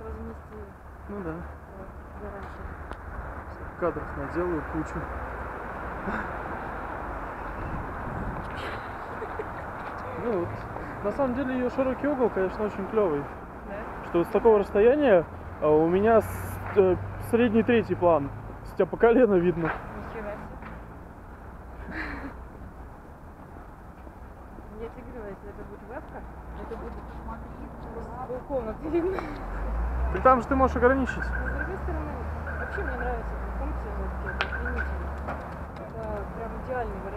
разнести Ну да. гарантию. Кадров наделаю кучу. Ну вот. На самом деле ее широкий угол, конечно, очень клевый. Да? Что с такого расстояния а, у меня с- э, средний третий план. С тебя по колено видно. Нихера себе. Я тебе говорю, если это будет вебка, это будет с полкомнаты видно. И там же ты можешь ограничить. С другой стороны, вообще мне нравится эта функция вебки, это. Это прям идеальный вариант.